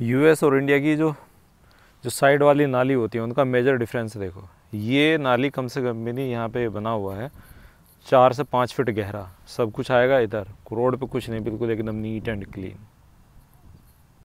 US और India की जो जो साइड वाली नाली होती है, उनका मेजर डिफरेंस देखो। ये नाली कम से कम भी नहीं, यहाँ पे बना हुआ है। चार से पाँच फिट गहरा। सब कुछ आएगा इधर। रोड पे कुछ नहीं, बिल्कुल एकदम नीट एंड क्लीन